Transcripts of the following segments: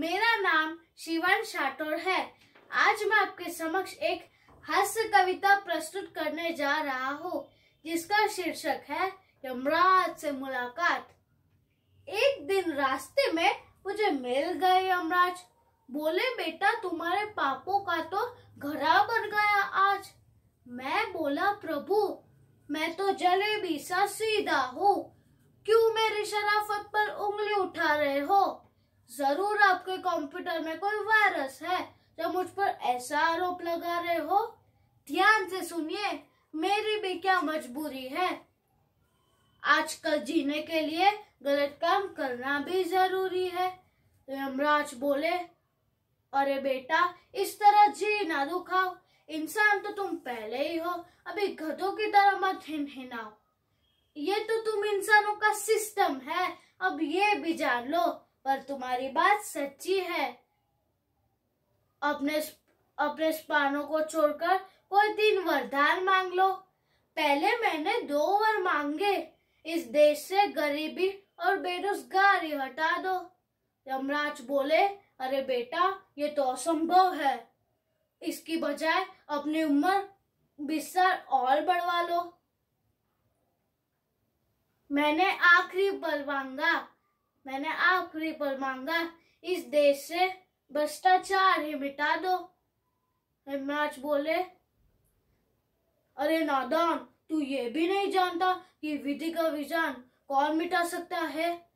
मेरा नाम शिवान शाटोर है। आज मैं आपके समक्ष एक हास्य कविता प्रस्तुत करने जा रहा हूँ, जिसका शीर्षक है यमराज से मुलाकात। एक दिन रास्ते में मुझे मिल गए यमराज। बोले, बेटा, तुम्हारे पापों का तो घड़ा बन गया आज। मैं बोला, प्रभु, मैं तो जलेबी सा सीधा हूँ। क्यों मेरी शराफत पर उंगली उठा रहे हो? ज़रूर आपके कंप्यूटर में कोई वायरस है। जो मुझ पर ऐसा आरोप लगा रहे हो, ध्यान से सुनिए, मेरी भी क्या मजबूरी है? आजकल जीने के लिए गलत काम करना भी ज़रूरी है। यमराज बोले, अरे बेटा, इस तरह जी ना दुखाओ। इंसान तो तुम पहले ही हो, अभी गधों की तरह मत हिनहिनाओ। ये तो तुम इंसानों का सिस्टम है, अब ये भी जान लो। पर तुम्हारी बात सच्ची है। अपने अपने स्पानों को छोड़कर कोई तीन वरदान मांग लो। पहले मैंने दो वर मांगे। इस देश से गरीबी और बेरोजगारी हटा दो। यमराज बोले, अरे बेटा, ये तो असंभव है। इसकी बजाय अपनी उम्र बीस साल और बढ़वा लो। मैंने आखिरी पर मांगा। मैंने आखिरी पर मांगा, इस देश से भ्रष्टाचार ही मिटा दो। हिमराज बोले, अरे नादान, तू ये भी नहीं जानता कि विधि का विजान कौन मिटा सकता है?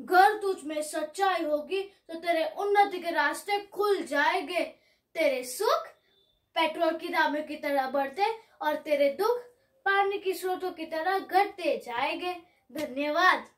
घर तुझ में सच्चाई होगी तो तेरे उन्नति के रास्ते खुल जाएँगे। तेरे सुख पेट्रोल की दामों की तरह बढ़ते और तेरे दुख पानी की स्रोतों की तरह घटते जाएँगे। धन्यवाद।